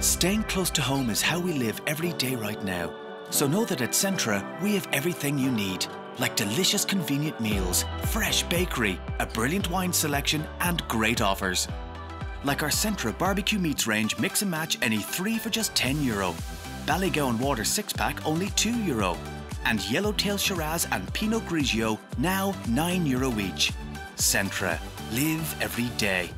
Staying close to home is how we live every day right now. So know that at Centra, we have everything you need, like delicious convenient meals, fresh bakery, a brilliant wine selection, and great offers. Like our Centra barbecue meats range, mix and match any three for just 10 euro. Ballygowan Water 6 pack only 2 euro. And Yellowtail Shiraz and Pinot Grigio now 9 euro each. Centra. Live every day.